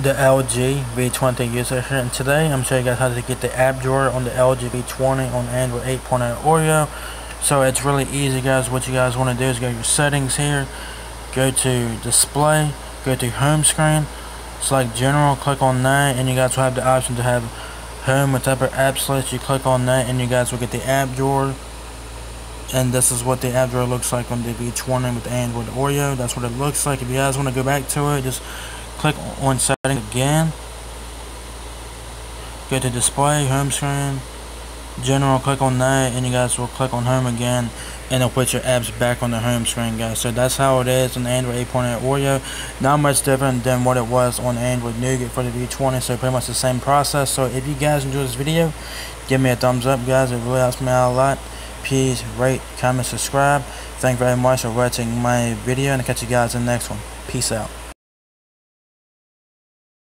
the LG V20 user here and today. I'm showing you guys how to get the app drawer on the LG V20 on Android 8.0 Oreo. So it's really easy guys. What you guys want to do is go to your settings here go to display go to home screen select general click on that and you guys will have the option to have home whatever apps list you click on that and you guys will get the app drawer. And this is what the app drawer looks like on the V20 with Android Oreo. That's what it looks like. If you guys want to go back to it just click on settings again. Go to display home screen. General click on that and you guys will click on home again and it'll put your apps back on the home screen guys. So that's how it is on Android 8.0 Oreo not much different than what it was on Android Nougat for the V20 so pretty much the same process. So if you guys enjoyed this video give me a thumbs up guys. It really helps me out a lot. Please rate comment subscribe. Thank you very much for watching my video and I'll catch you guys in the next one. Peace out